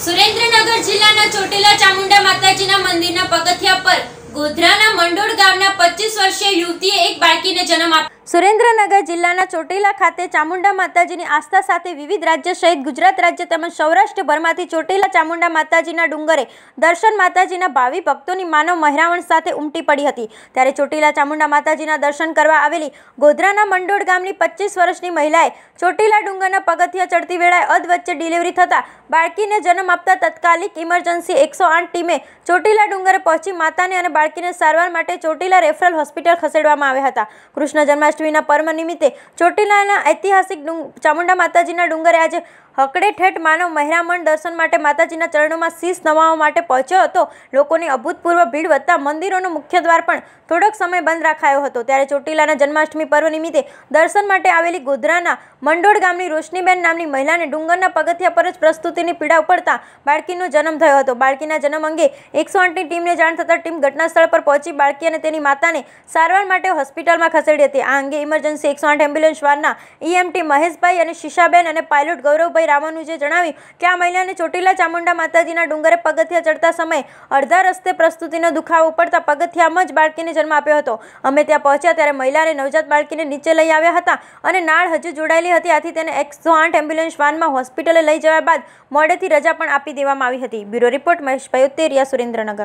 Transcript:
સુરેન્દ્રનગર જિલ્લાના ચોટીલા ચામુંડા માતાજીના મંદિરના પગથિયા પર ગોધરાના મંડોળ ગામના પચીસ વર્ષીય યુવતીએ એક બાળકીને જન્મ આપ્યો સુરેન્દ્રનગર જિલ્લાના ચોટીલા ખાતે ચામુંડા માતાજીની આસ્થા સાથે વિવિધ રાજ્ય સહિત ગુજરાત રાજ્ય તેમજ સૌરાષ્ટ્રભરમાંથી ચોટીલા ચામુંડા માતાજીના ડુંગરે દર્શન માતાજીના ભાવિ ભક્તોની માનવ મહેરામણ સાથે ઉમટી પડી હતી. ત્યારે ચોટીલા ચામુંડા માતાજીના દર્શન કરવા આવેલી ગોધરાના મંડોળ ગામની પચીસ વર્ષની મહિલાએ ચોટીલા ડુંગરના પગથિયા ચડતી વેળાએ અધવચ્ચે ડિલિવરી થતાં બાળકીને જન્મ આપતા તત્કાલિક ઇમરજન્સી એકસો આઠ ટીમે ચોટીલા ડુંગરે પહોંચી માતાને અને બાળકીને સારવાર માટે ચોટીલા રેફરલ હોસ્પિટલ ખસેડવામાં આવ્યા હતા. કૃષ્ણ જન્માષ્ટમીના પર્વ નિમિત્તે ચોટીલાના ઐતિહાસિક ચામુંડા માતાજીના ડુંગરે આજે હકડે ઠેઠ માનવ મહેરામણ દર્શન માટે માતાજીના ચરણોમાં શીશ નવાવવા માટે પહોંચ્યો હતો. લોકોની અભૂતપૂર્વ ભીડ વધતા મંદિરોનો મુખ્ય દ્વાર પણ થોડોક સમય બંધ રાખાયો હતો. ત્યારે ચોટીલાના જન્માષ્ટમી પર્વ નિમિત્તે દર્શન માટે આવેલી ગોધરાના મંડોળ ગામની રોશનીબેન નામની મહિલાને ડુંગરના પગથિયા પર જ પ્રસ્તુતિની પીડા ઉપડતા બાળકીનો જન્મ થયો હતો. બાળકીના જન્મ અંગે એકસો આઠની ટીમને જાણ થતાં ટીમ ઘટનાસ્થળ પર પહોંચી બાળકી અને તેની માતાને સારવાર માટે હોસ્પિટલમાં ખસેડી હતી. આ અંગે ઇમરજન્સી એકસો આઠ એમ્બ્યુલન્સ વારના ઈએમટી મહેશભાઈ અને શિશાબેન અને પાયલોટ ગૌરવભાઈ રામાનુજે જણાવ્યું કે આ મહિલાને ચોટીલા ચામુંડા માતાજીના ડુંગરે પગથિયા ચડતા સમયે અડધા રસ્તે પ્રસ્તુતિનો દુખાવો પડતા પગથિયામાં જ બાળકીને જન્મ આપ્યો હતો. અમે ત્યાં પહોંચ્યા ત્યારે મહિલાને નવજાત બાળકીને નીચે લઈ આવ્યા હતા અને નાળ હજુ જોડાયેલી હતી. આથી તેને એકસો આઠ એમ્બ્યુલન્સ વાનમાં હોસ્પિટલે લઈ જવા બાદ મોડેથી રજા પણ આપી દેવામાં આવી હતી. Bureau report Maheshbhai Utteriya Surendranagar.